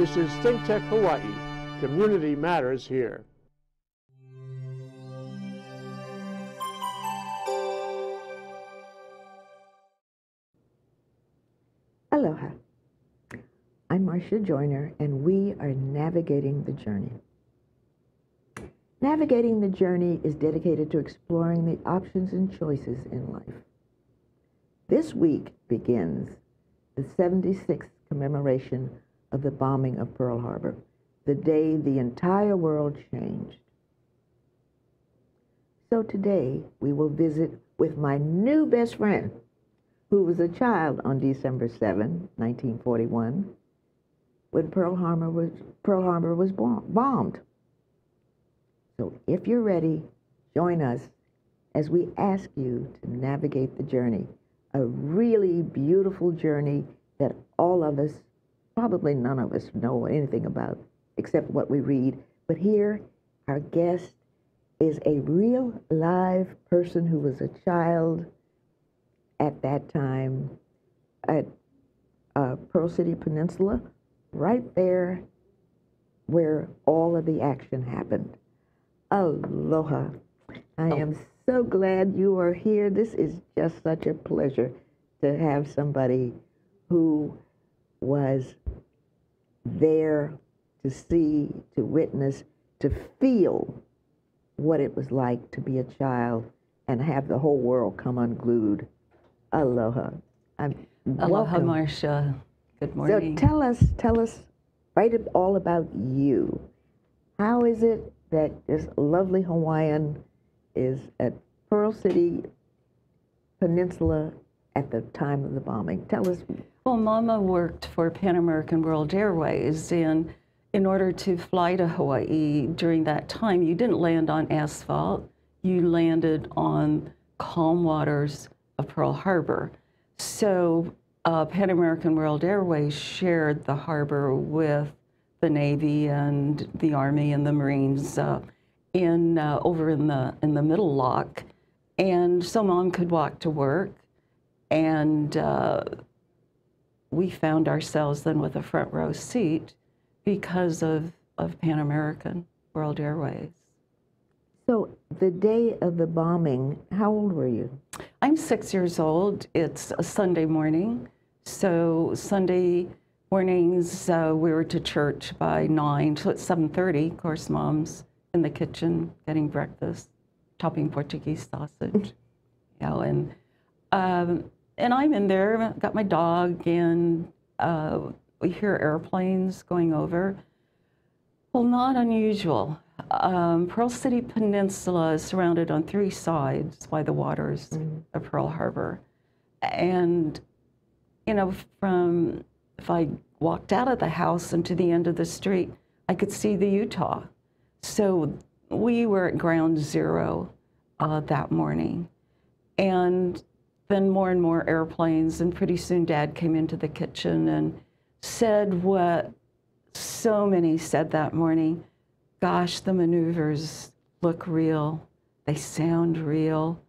This is ThinkTech Hawaii. Community matters here. Aloha. I'm Marsha Joyner, and we are navigating the journey. Navigating the journey is dedicated to exploring the options and choices in life. This week begins the 76th commemoration of the bombing of Pearl Harbor, the day the entire world changed. So today we will visit with my new best friend, who was a child on December 7, 1941, when Pearl Harbor was, Pearl Harbor was bombed. So if you're ready, join us as we ask you to navigate the journey, a really beautiful journey that all of us, probably none of us know anything about except what we read. But here, our guest is a real live person who was a child at that time at uh, Pearl City Peninsula, right there where all of the action happened. Aloha. I oh. am so glad you are here. This is just such a pleasure to have somebody who was there to see, to witness, to feel what it was like to be a child and have the whole world come unglued. Aloha. I'm, Aloha, welcome. Marsha. Good morning. So tell us, tell us, write all about you. How is it that this lovely Hawaiian is at Pearl City Peninsula at the time of the bombing. Tell us. Well, Mama worked for Pan American World Airways, and in order to fly to Hawaii during that time, you didn't land on asphalt. You landed on calm waters of Pearl Harbor. So uh, Pan American World Airways shared the harbor with the Navy and the Army and the Marines uh, in uh, over in the in the Middle Loch, and so mom could walk to work, and uh, we found ourselves then with a front row seat because of of Pan American World Airways. So the day of the bombing, how old were you? I'm six years old. It's a Sunday morning, so Sunday Mornings, uh, we were to church by 9, so it's 7.30. Of course, mom's in the kitchen getting breakfast, chopping Portuguese sausage. you know, and, um, and I'm in there, got my dog, and uh, we hear airplanes going over. Well, not unusual. Um, Pearl City Peninsula is surrounded on three sides by the waters mm. of Pearl Harbor. And, you know, from if I walked out of the house and to the end of the street, I could see the Utah. So we were at ground zero uh, that morning. And then more and more airplanes, and pretty soon dad came into the kitchen and said what so many said that morning gosh, the maneuvers look real, they sound real.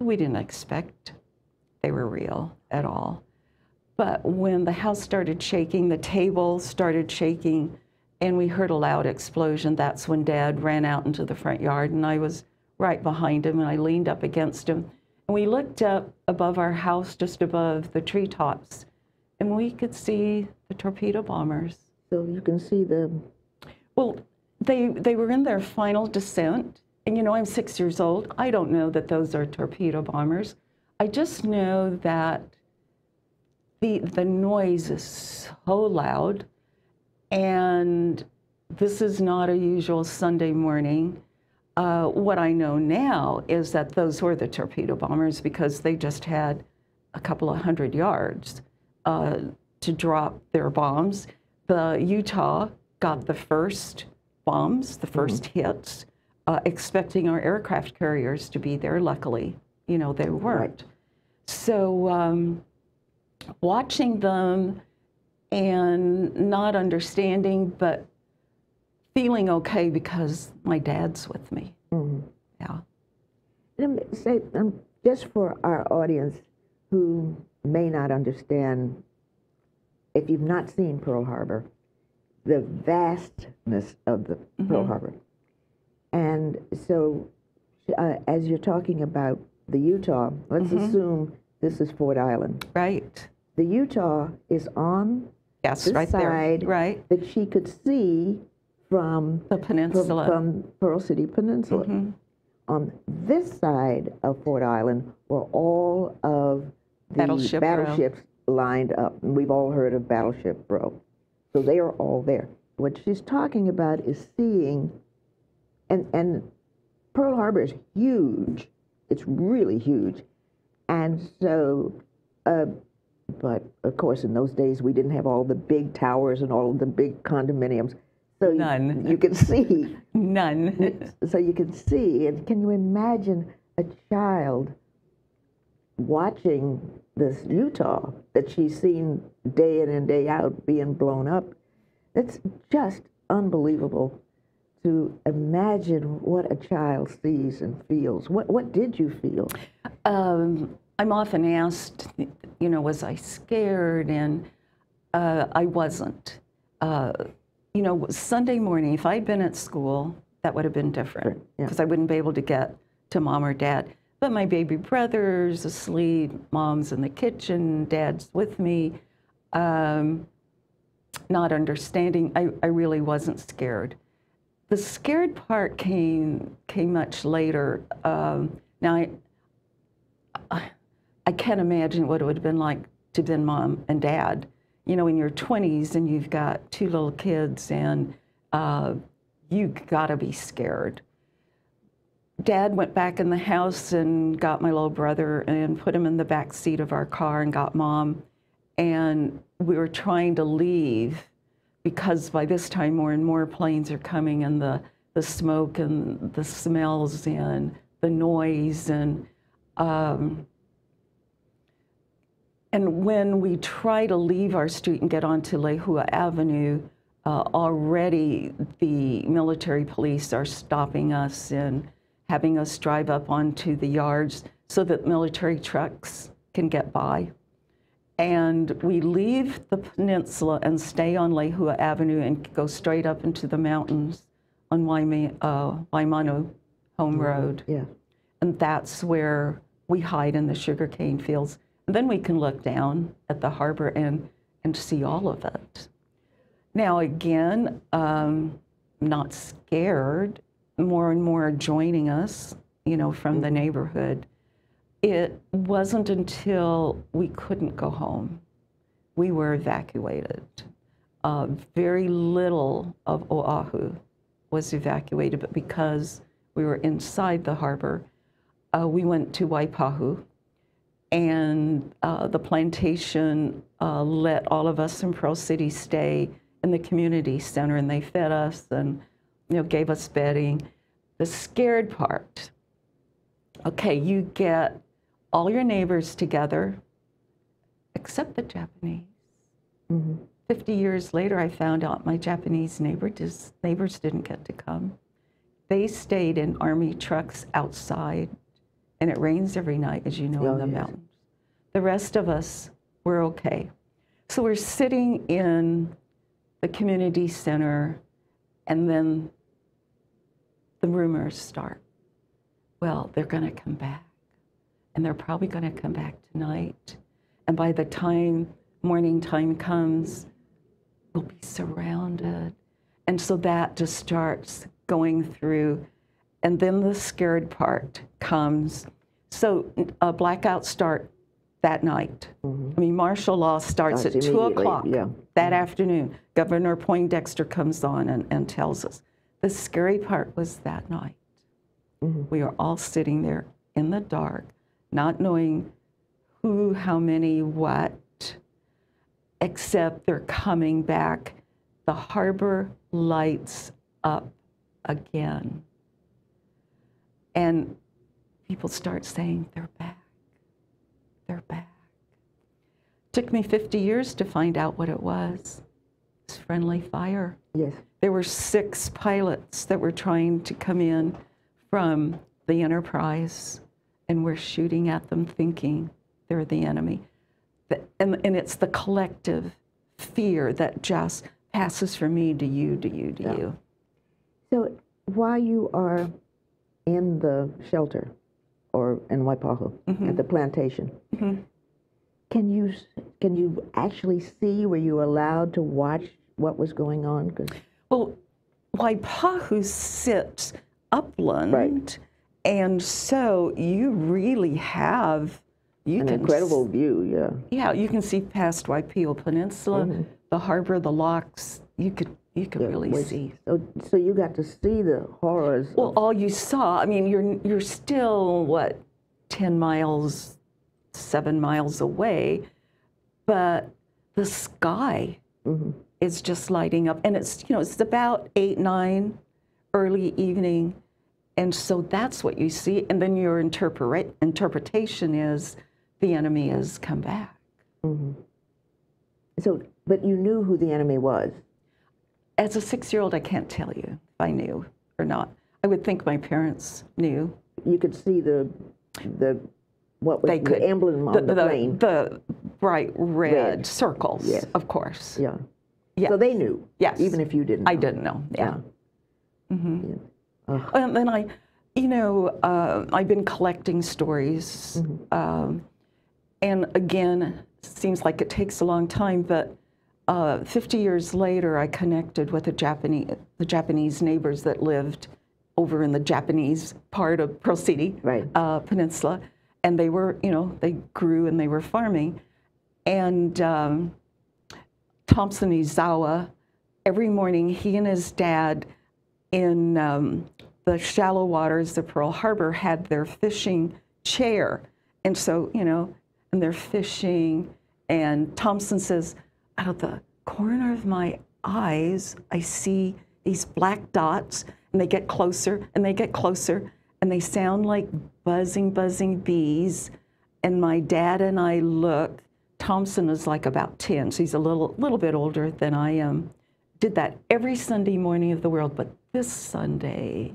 We didn't expect they were real at all. But when the house started shaking, the table started shaking, and we heard a loud explosion, that's when Dad ran out into the front yard, and I was right behind him, and I leaned up against him. And we looked up above our house, just above the treetops, and we could see the torpedo bombers. So you can see the. Well, they they were in their final descent, and you know I'm six years old. I don't know that those are torpedo bombers. I just know that the, the noise is so loud, and this is not a usual Sunday morning. Uh, what I know now is that those were the torpedo bombers because they just had a couple of hundred yards uh, to drop their bombs. The Utah got the first bombs, the 1st mm -hmm. hits, uh, expecting our aircraft carriers to be there. Luckily, you know, they weren't. Right. So um, watching them and not understanding, but feeling okay because my dad's with me. Mm-hmm. Yeah. Let me say, um, just for our audience who may not understand, if you've not seen Pearl Harbor, the vastness of the Pearl Harbor. And so, uh, as you're talking about the Utah, let's assume this is Ford Island. Right. The Utah is on Yes, right side there. Right. that she could see from The peninsula. from Pearl City Peninsula. Mm-hmm. On this side of Ford Island were all of the Battleship Row. battleships lined up. And we've all heard of Battleship Row. So they are all there. What she's talking about is seeing, and, and Pearl Harbor is huge. It's really huge. And so, uh, but of course, in those days, we didn't have all the big towers and all of the big condominiums. So None. you can see None. so you can see and can you imagine a child watching this utah that she's seen day in and day out being blown up it's just unbelievable to imagine what a child sees and feels what what did you feel Um, I'm often asked, you know, was I scared? And uh, I wasn't. Uh, you know, Sunday morning, if I'd been at school, that would have been different yeah. because I wouldn't be able to get to mom or dad. But my baby brother's asleep, mom's in the kitchen, dad's with me. Um, not understanding, I, I really wasn't scared. The scared part came came much later. Um, now, I, I, I can't imagine what it would have been like to been mom and dad. You know, in your 20s and you've got two little kids and uh, you gotta be scared. Dad went back in the house and got my little brother and put him in the back seat of our car and got mom. And we were trying to leave because by this time more and more planes are coming and the, the smoke and the smells and the noise and um, and when we try to leave our street and get onto Lehua Avenue, uh, already the military police are stopping us and having us drive up onto the yards so that military trucks can get by. And we leave the peninsula and stay on Lehua Avenue and go straight up into the mountains on uh, Waimano Home Road. yeah And that's where we hide in the sugarcane fields. Then we can look down at the harbor and, and see all of it. Now, again, um, not scared. More and more joining us, you know, from the neighborhood. It wasn't until we couldn't go home. We were evacuated. Uh, very little of Oahu was evacuated, but because we were inside the harbor, uh, we went to Waipahu, and uh, the plantation uh, let all of us in Pearl City stay in the community center, and they fed us and you know gave us bedding. The scared part, okay, you get all your neighbors together, except the Japanese. 50 years later, I found out my Japanese neighbor dis- neighbors didn't get to come. They stayed in army trucks outside, and it rains every night, as you know, Oh, in the yes. mountains. The rest of us were okay. So we're sitting in the community center, and then the rumors start. Well, they're going to come back, and they're probably going to come back tonight. And by the time morning time comes, we'll be surrounded. And so that just starts going through. And then the scared part comes. So uh, blackouts start that night. I mean, martial law starts Starts at 2 o'clock yeah. that afternoon. Governor Poindexter comes on and, and tells us. The scary part was that night. We are all sitting there in the dark, not knowing who, how many, what, except they're coming back. The harbor lights up again. And people start saying, they're back. They're back. Took me 50 years to find out what it was. It's friendly fire. yes There were six pilots that were trying to come in from the Enterprise, and we're shooting at them thinking they're the enemy. And, and it's the collective fear that just passes from me to you, to you, to Yeah. you. So while you are in the shelter or in Waipahu Mm-hmm. at the plantation, can you can you actually see? Were you allowed to watch what was going on? 'Cause- Well, Waipahu sits upland, Right. and so you really have you an can incredible s- view, yeah. yeah, you can see past Waipio Peninsula, Mm-hmm. the harbor, the lochs. You could you could Yeah, really see. So, so you got to see the horrors. Well, all you saw. I mean, you're you're still what ten miles, seven miles away, but the sky Mm-hmm. is just lighting up, and it's you know it's about eight nine, early evening, and so that's what you see, and then your interpret interpretation is the enemy has come back. so, but you knew who the enemy was. As a six year old, I can't tell you if I knew or not. I would think my parents knew. You could see the the what was They could. the emblem on the, plane. the bright red, Red. circles, Yes. of course. yeah. Yes. So they knew. Yes. Even if you didn't. I didn't know. Yeah. Yeah. Ugh. And then I, you know, uh, I've been collecting stories. Mm-hmm. Um, and again, seems like it takes a long time, but uh, 50 years later, I connected with the Japanese, the Japanese neighbors that lived over in the Japanese part of Pearl City Right. uh, Peninsula. And they were, you know, they grew and they were farming. And um, Thompson Izawa, every morning, he and his dad in um, the shallow waters of Pearl Harbor had their fishing chair. And so, you know, and they're fishing. And Thompson says, out of the corner of my eyes, I see these black dots, and they get closer and they get closer, and they sound like buzzing, buzzing bees. And my dad and I look. Thompson is like about 10, so he's a little, little bit older than I am. Did that every Sunday morning of the world, but this Sunday,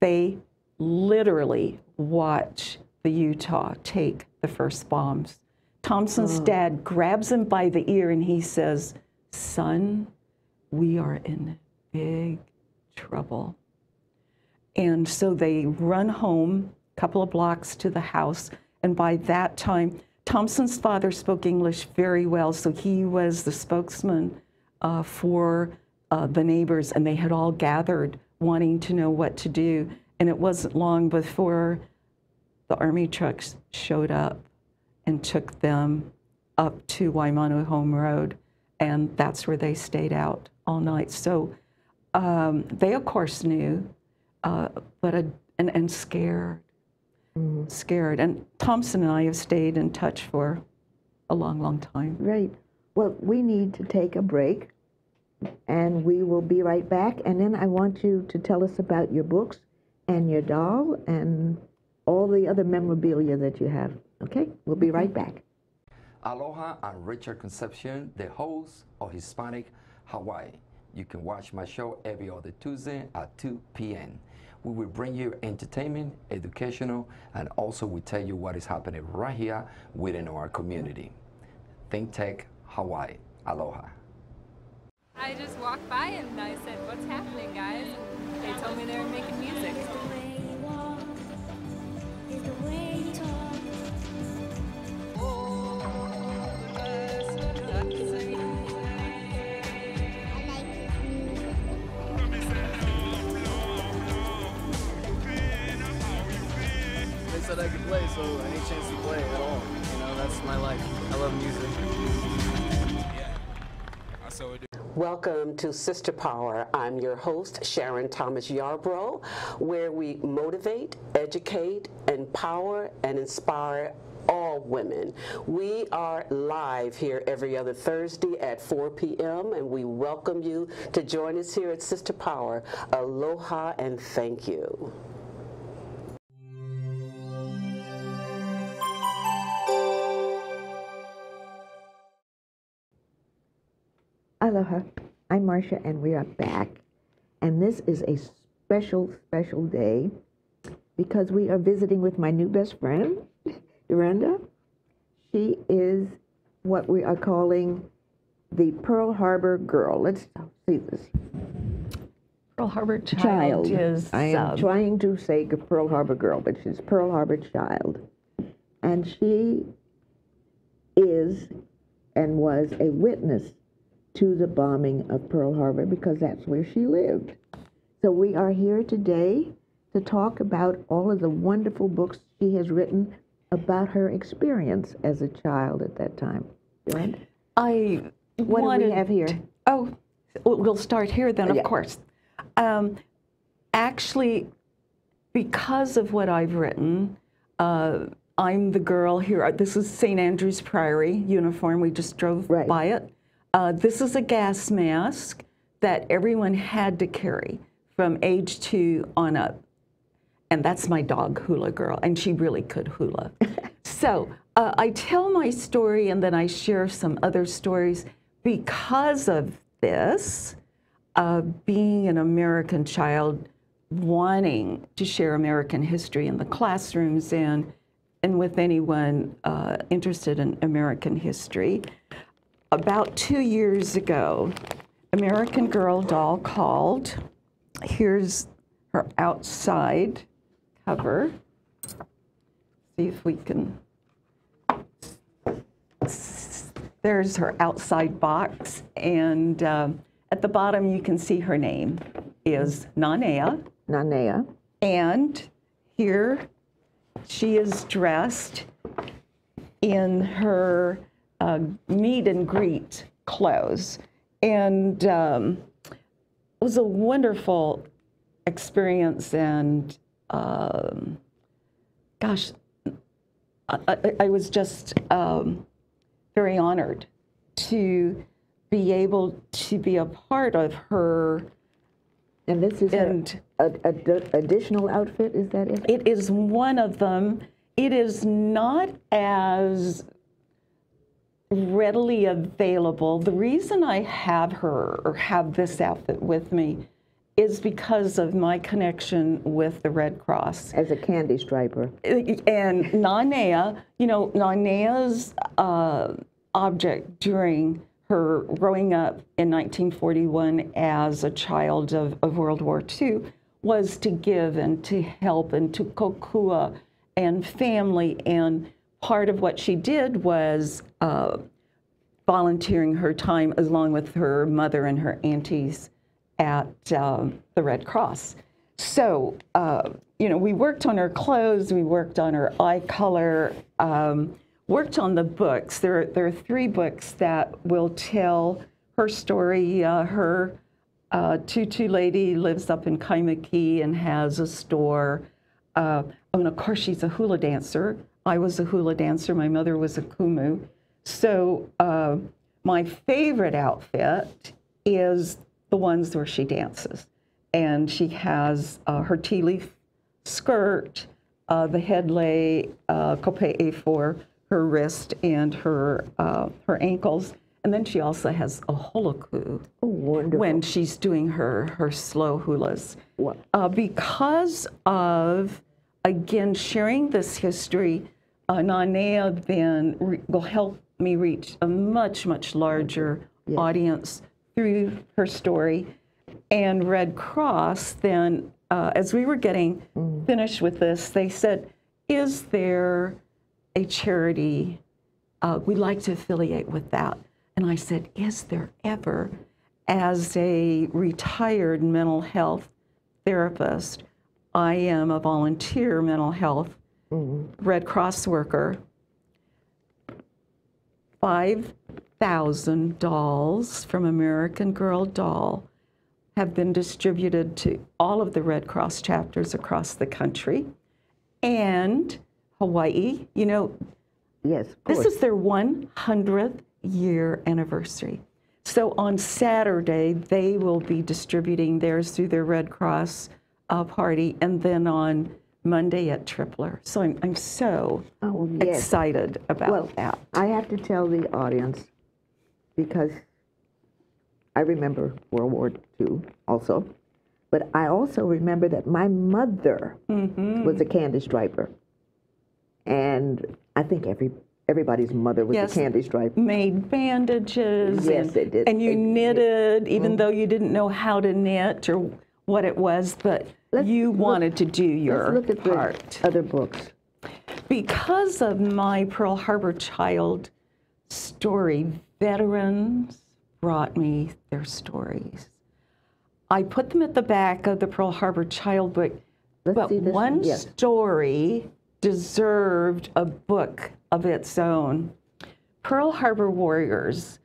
they literally watch the Utah take the first bombs. Thompson's dad grabs him by the ear and he says, Son, we are in big trouble. And so they run home a couple of blocks to the house. And by that time, Thompson's father spoke English very well, so he was the spokesman uh, for uh, the neighbors, and they had all gathered wanting to know what to do. And it wasn't long before the army trucks showed up and took them up to Waimano Home Road, and that's where they stayed out all night. So um, they, of course, knew, uh, but a, and, and scared, scared. And Thompson and I have stayed in touch for a long, long time. Right. Well, we need to take a break, and we will be right back. And then I want you to tell us about your books and your doll and all the other memorabilia that you have. Okay? We'll be right back. Aloha, I'm Richard Concepcion, the host of Hispanic Hawaii. You can watch my show every other Tuesday at 2 p.m. We will bring you entertainment, educational, and also we tell you what is happening right here within our community. Think Tech Hawaii. Aloha. I just walked by and I said, What's happening, guys? And they told me they were making music. So any chance to play at all. You know, that's my life. I love music. Welcome to Sister Power. I'm your host, Sharon Thomas Yarbrough, where we motivate, educate, empower, and inspire all women. We are live here every other Thursday at 4 p.m., and we welcome you to join us here at Sister Power. Aloha and thank you. Aloha. I'm Marsha, and we are back. And this is a special, special day because we are visiting with my new best friend, Dorinda. She is what we are calling the Pearl Harbor girl. Let's see this. Pearl Harbor Child, Child. is. I am um, trying to say Pearl Harbor girl, but she's Pearl Harbor Child. And she is and was a witness to the bombing of Pearl Harbor because that's where she lived. So we are here today to talk about all of the wonderful books she has written about her experience as a child at that time. Right? I What do we have here? Oh, we'll start here then, of Yeah. course. Um, actually, because of what I've written, uh, I'm the girl here. This is St. Andrew's Priory uniform. We just drove Right. by it. Uh, this is a gas mask that everyone had to carry from age two on up. And that's my dog, Hula Girl, and she really could hula. so uh, I tell my story and then I share some other stories because of this, uh, being an American child, wanting to share American history in the classrooms and, and with anyone uh, interested in American history. About two years ago, American Girl doll called. Here's her outside cover. See if we can. There's her outside box, and um, at the bottom you can see her name is Nanea, Nanea. and here she is dressed in her uh, meet and greet clothes, and um, it was a wonderful experience and um, gosh I, I, was just um, very honored to be able to be a part of her And this is her and a, a, d- additional outfit, is that it? it is one of them it is not as readily available the reason i have her or have this outfit with me is because of my connection with the red cross As a candy striper. and Nanea, you know, Nanea's uh, object during her growing up in 1941 as a child of, of World War II was to give and to help and to kokua and family. And part of what she did was uh, volunteering her time along with her mother and her aunties at um, the Red Cross. So, uh, you know, we worked on her clothes, we worked on her eye color, um, worked on the books. There, are, there are three books that will tell her story. Uh, her uh, tutu lady lives up in Kaimuki and has a store. Uh, and of course, she's a hula dancer. I was a hula dancer. My mother was a kumu. So uh, my favorite outfit is the ones where she dances. And she has uh, her ti leaf skirt, uh, the head lei uh, kupe'e for her wrist and her, uh, her ankles. And then she also has a holoku Oh, when she's doing her, her slow hulas. Uh, because of, again, sharing this history, uh, Nanea then re- will help me reach a much, much larger audience through her story. And Red Cross then, uh, as we were getting finished with this, they said, is there a charity uh, we'd like to affiliate with that. And I said, Is there ever, as a retired mental health therapist, I am a volunteer mental health Red Cross worker. 5,000 dolls from American Girl Doll have been distributed to all of the Red Cross chapters across the country. And Hawaii, you know, Yes, this is their 100th year anniversary. So on Saturday, they will be distributing theirs through their Red Cross uh, party, and then on Monday at Tripler. So I'm, I'm so Oh, yes. excited about Well, that. I have to tell the audience because I remember World War II also, but I also remember that my mother Mm-hmm. was a candy striper. And I think every everybody's mother was Yes. the candy stripe. Made bandages. Yes, and, they did. And you knitted, even though you didn't know how to knit or what it was, but Let's you look- wanted to do your Let's look at the part. other books. Because of my Pearl Harbor child story, veterans brought me their stories. I put them at the back of the Pearl Harbor child book, Let's but one one, yes. story deserved a book of its own. Pearl Harbor Warriors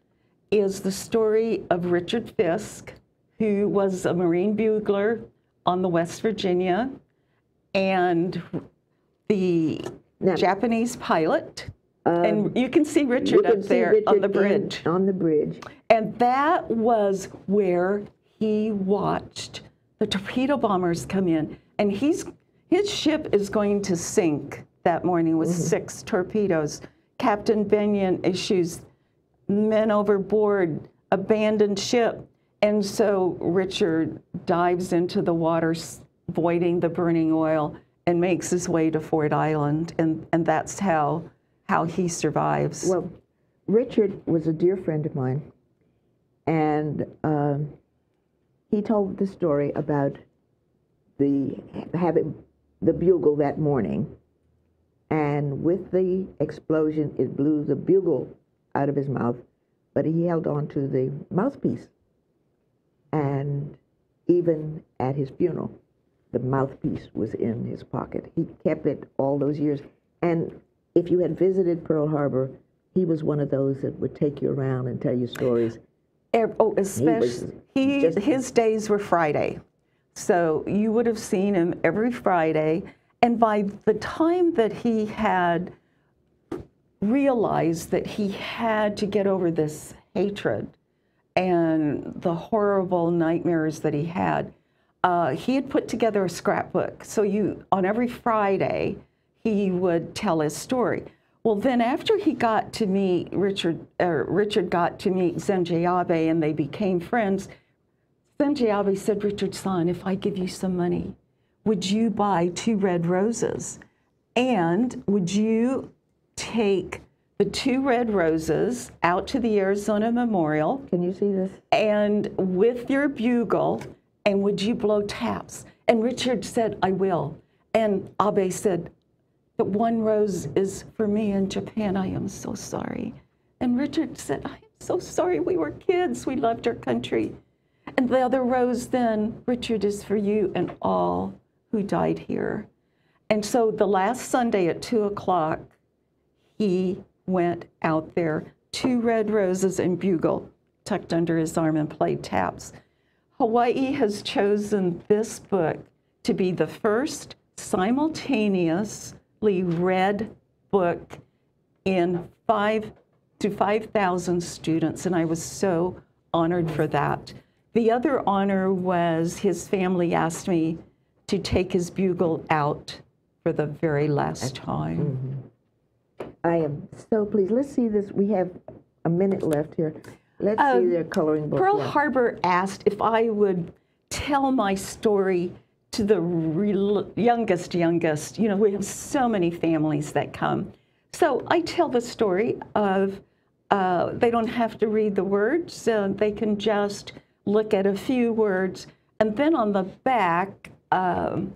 is the story of Richard Fisk, who was a Marine bugler on the West Virginia, and the Now- Japanese pilot. Um, and you can see Richard can up see there on Richard the in- bridge. on the bridge. And that was where he watched the torpedo bombers come in. And he's, his ship is going to sink that morning with mm-hmm. six torpedoes. Captain Bennion issues men overboard, abandoned ship. And so Richard dives into the water, voiding the burning oil, and makes his way to Ford Island. And, and that's how, how he survives. Well, Richard was a dear friend of mine, and um, he told the story about the having the bugle that morning, and with the explosion, it blew the bugle out of his mouth, but he held on to the mouthpiece, and even at his funeral, the mouthpiece was in his pocket. He kept it all those years, and if you had visited Pearl Harbor, he was one of those that would take you around and tell you stories. Oh, especially he, just- his days were Friday, so you would have seen him every Friday. And by the time that he had realized that he had to get over this hatred and the horrible nightmares that he had, uh, he had put together a scrapbook. So you, on every Friday, he would tell his story. Well, then after he got to meet Richard, uh, Richard got to meet Zenji Abe and they became friends. Zenji Abe said, Richard son, if I give you some money, would you buy two red roses? And would you take the two red roses out to the Arizona Memorial Can you see this? and with your bugle, and would you blow taps? And Richard said, I will. And Abe said, the one rose is for me in Japan. I am so sorry. And Richard said, I am so sorry. We were kids. We loved our country. And the other rose then, Richard, is for you and all who died here. And so the last Sunday at two o'clock, he went out there, two red roses and bugle tucked under his arm and played taps. Hawaii has chosen this book to be the first simultaneously read book in five to 5,000 students, and I was so honored for that. The other honor was his family asked me to take his bugle out for the very last time. Mm-hmm. I am so pleased. Let's see this. We have a minute left here. Let's see their coloring book. Pearl yeah. Harbor asked if I would tell my story to the youngest, youngest. You know, we have so many families that come. So I tell the story of uh, they don't have to read the words, uh, they can just look at a few words. And then on the back, um,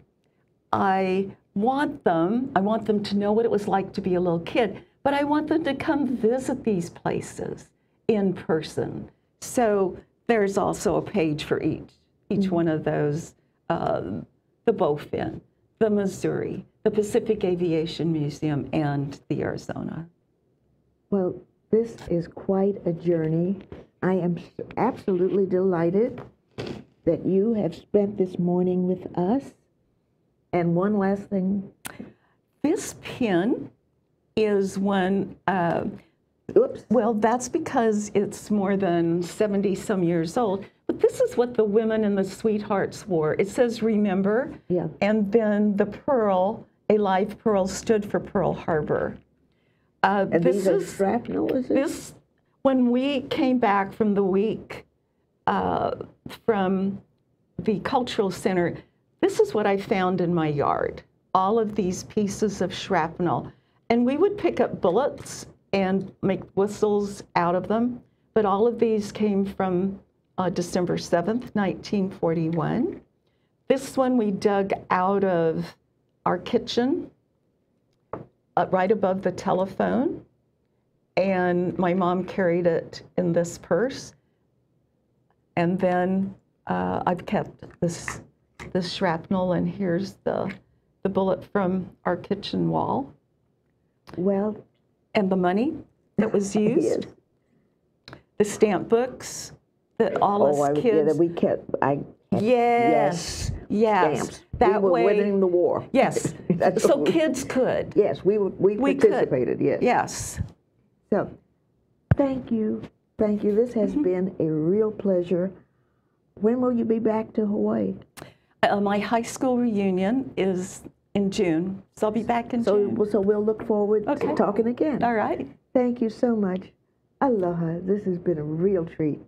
I want them, I want them to know what it was like to be a little kid, but I want them to come visit these places in person. So there's also a page for each, each one of those, um, the Bowfin, the Missouri, the Pacific Aviation Museum, and the Arizona. Well, this is quite a journey. I am absolutely delighted that you have spent this morning with us. And one last thing. This pin is one, uh, Oops. Well, that's because it's more than 70 some years old. But this is what the women and the sweethearts wore. It says remember. Yeah. And then the pearl, a live pearl, stood for Pearl Harbor. Uh, And this these are is shrapnel, is it? this when we came back from the week uh, from the cultural center. This is what I found in my yard. All of these pieces of shrapnel, and we would pick up bullets and make whistles out of them. But all of these came from uh, December 7th, 1941. This one we dug out of our kitchen, uh, right above the telephone. And my mom carried it in this purse. And then uh, I've kept this, this shrapnel, and here's the, the bullet from our kitchen wall. Well, And the money that was used, the stamp books that all oh, us I, yeah, kids. that we kept. I yes, yes. stamps. That we were way. winning the war. Yes. So we- kids could. Yes, we were- we, We could. participated. Yes. Yes. So, thank you, thank you. This has Mm-hmm. been a real pleasure. When will you be back to Hawaii? Uh, my high school reunion is in June, so I'll be back in So, June. so we'll look forward Okay. to talking again. All right. Thank you so much. Aloha. This has been a real treat.